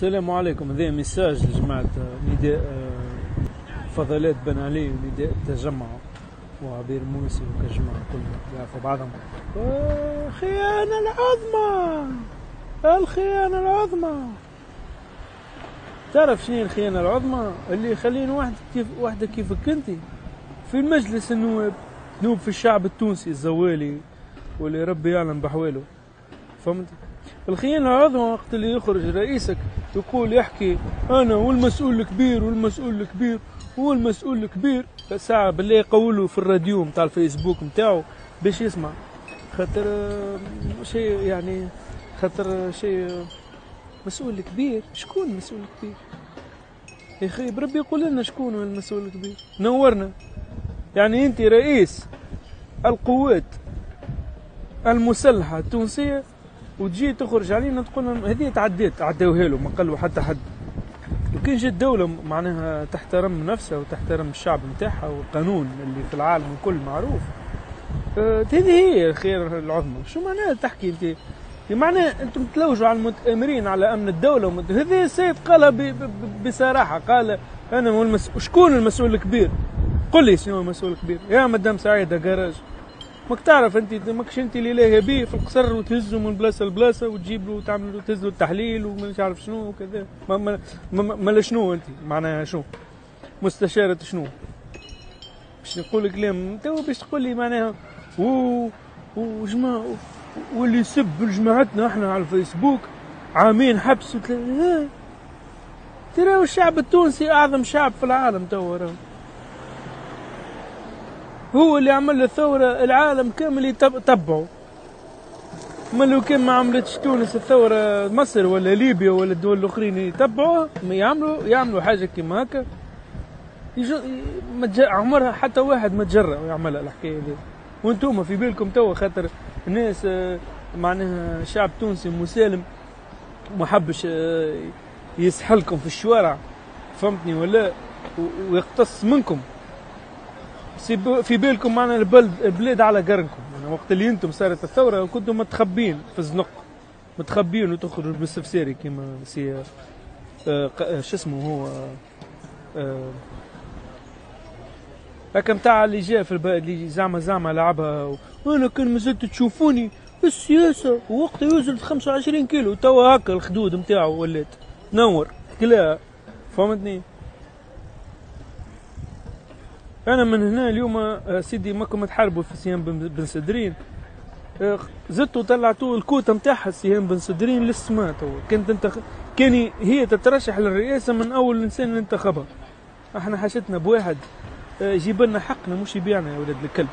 السلام عليكم. هذا ميساج لجماعة نداء آه، فضلات بن علي ونداء التجمع وعبير موسي وكجماعة كلهم يعرفوا بعضهم. الخيانة العظمى. الخيانة العظمى. تعرف شنو الخيانة العظمى؟ اللي يخلين واحد كيف واحدة كيفك أنت؟ في المجلس النواب نوب في الشعب التونسي الزوالي واللي ربي يعلم بحواله. فهمت؟ الخيانة العظمى وقت اللي يخرج رئيسك يقول يحكي أنا والمسؤول الكبير والمسؤول الكبير هو المسؤول الكبير. ساعة بالله يقولوا في الراديو متاع الفيسبوك متاعه باش يسمع. خاطر آه، شيء يعني خاطر شيء مسؤول كبير. شكون المسؤول الكبير؟ يا أخي بربي يقول لنا شكون هو المسؤول الكبير. نورنا. يعني أنت رئيس القوات المسلحة التونسية وتجي تخرج علينا تقول لهم هذه تعديت عداوها له ما قالوا حتى حد. لو كان جات دولة معناها تحترم نفسها وتحترم الشعب نتاعها والقانون اللي في العالم الكل معروف. آه، هذه هي الخير العظمى. شو معناها تحكي أنت؟ معناها أنتم تلوجوا على المتآمرين على أمن الدولة. هذه السيد قالها. بصراحة قال أنا هو المس... شكون المسؤول الكبير؟ قل لي شنو المسؤول الكبير؟ يا مدام سعيدة قراش ماك تعرف انت ماكش انت اللي لاهي بيه في القصر وتهزه من بلاصة لبلاصة وتجيب له وتعمل له تهز له التحليل ومش عارف شنو وكذا. ما ما ما, ما شنو انت؟ معناها شنو؟ مستشارة شنو؟ باش نقول كلام تو باش تقول لي معناها و وجماعة واللي يسب جماعتنا إحنا على الفيسبوك عامين حبس ترى الشعب التونسي أعظم شعب في العالم تو هو اللي عمل الثورة العالم كامل يتبعه ما لو كان ما عملتش تونس الثورة مصر ولا ليبيا ولا الدول الأخرين يتبعوها يعملوا يعملوا حاجة كيما هكا. عمرها حتى واحد ما تجرأ يعملها الحكاية دي. وأنتم في بالكم توا خاطر الناس آه، معناها شعب تونسي مسالم ما حبش آه، يسحلكم في الشوارع. فهمتني ولا؟ ويقتص منكم. في بالكم معنا البلد البلاد على قرنكم. يعني وقت اللي أنتم صارت الثورة كنتم متخبين في الزنق. متخبين وتخرجوا بالسفساري كما سي آه آه شو اسمه هو آه لكن متاع اللي جاء في البلد اللي زعما زعما لعبها. وأنا كان مازلت تشوفوني السياسة وقت يوزن 25 كيلو. توا هكا الخدود متاعه ولات. نور. كلا فهمتني؟ أنا من هنا اليوم آه، سيدي ماكم تحاربوا في سيام بن سدرين آه، زدتوا طلعتوا الكوتا نتاعها سيام بن سدرين للسماء تو كانت أنت كان هي تترشح للرئاسة من أول إنسان انتخبها إحنا حاجتنا بواحد. آه، يجيب لنا حقنا مش يبيعنا يا ولاد الكلب.